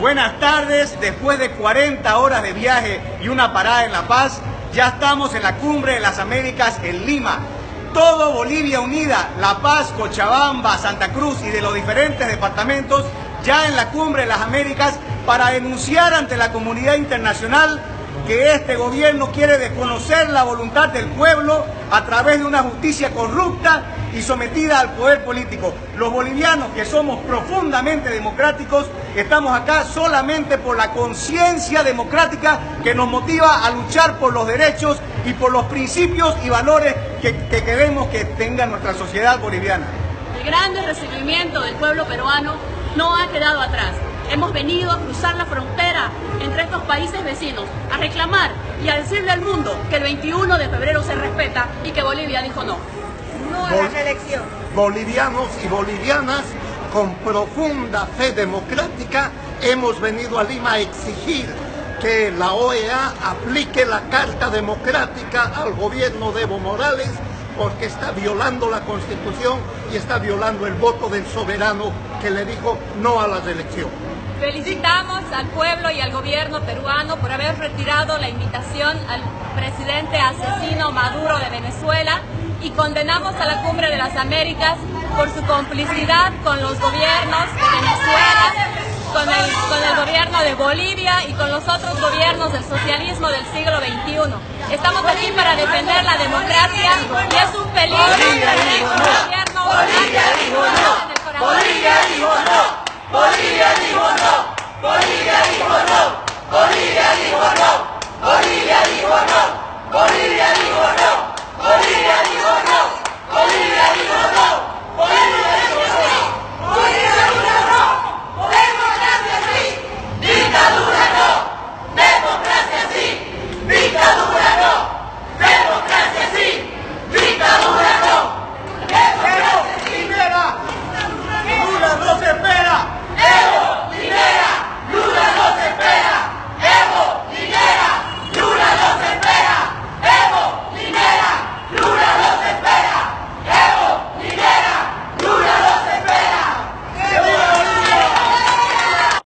Buenas tardes, después de 40 horas de viaje y una parada en La Paz, ya estamos en la cumbre de las Américas en Lima. Todo Bolivia unida, La Paz, Cochabamba, Santa Cruz y de los diferentes departamentos, ya en la cumbre de las Américas para denunciar ante la comunidad internacional que este gobierno quiere desconocer la voluntad del pueblo a través de una justicia corrupta y sometida al poder político. Los bolivianos que somos profundamente democráticos estamos acá solamente por la conciencia democrática que nos motiva a luchar por los derechos y por los principios y valores que, que queremos que tenga nuestra sociedad boliviana. El grande recibimiento del pueblo peruano no ha quedado atrás. Hemos venido a cruzar la frontera entre estos países vecinos, a reclamar y a decirle al mundo que el 21 de febrero se respeta y que Bolivia dijo no. No a la reelección. Bolivianos y bolivianas con profunda fe democrática hemos venido a Lima a exigir que la OEA aplique la Carta Democrática al gobierno de Evo Morales porque está violando la Constitución y está violando el voto del soberano que le dijo no a la reelección. Felicitamos al pueblo y al gobierno peruano por haber retirado la invitación al presidente asesino Maduro de Venezuela y condenamos a la Cumbre de las Américas por su complicidad con los gobiernos de Venezuela, con el, con el gobierno de Bolivia y con los otros gobiernos del socialismo del siglo XXI. Estamos aquí para defender la democracia y es un peligro